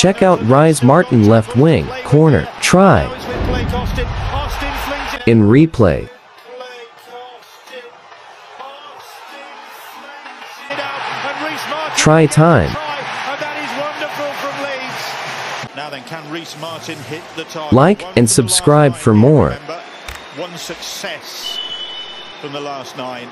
Check out Rhyse Martin left wing, corner, try. In replay. Try time. Like and subscribe for more. One success from the last nine.